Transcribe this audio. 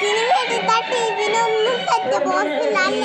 சினிமேட்டு தட்டி வினோன்னு சத்த போஸ்ட் நல்ல